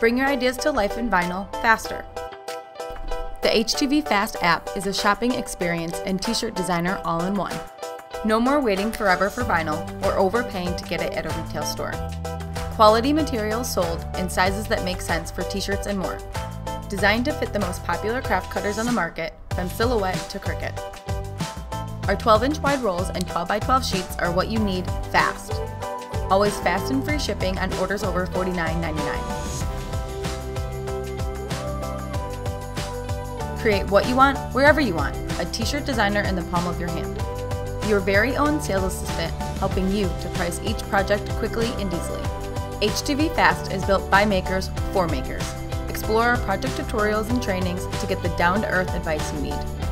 Bring your ideas to life in vinyl faster. The HTV Fast app is a shopping experience and t-shirt designer all in one. No more waiting forever for vinyl or overpaying to get it at a retail store. Quality materials sold in sizes that make sense for t-shirts and more. Designed to fit the most popular craft cutters on the market, from silhouette to Cricut. Our 12 inch wide rolls and 12 by 12 sheets are what you need fast. Always fast and free shipping on orders over $49.99. Create what you want, wherever you want, a t shirt designer in the palm of your hand. Your very own sales assistant helping you to price each project quickly and easily. HTV Fast is built by makers for makers. Explore our project tutorials and trainings to get the down to earth advice you need.